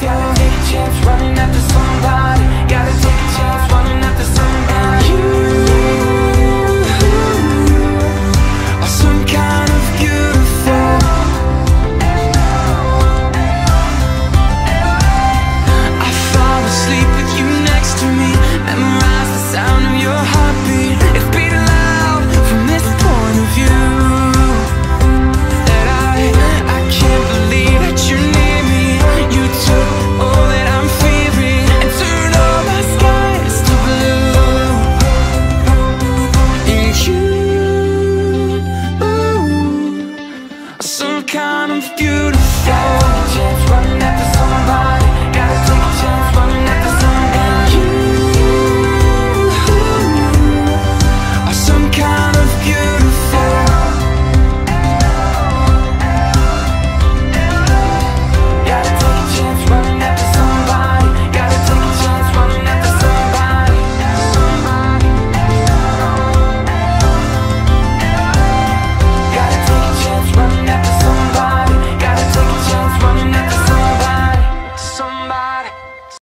Gotta take a chance sunlight some kind of beautiful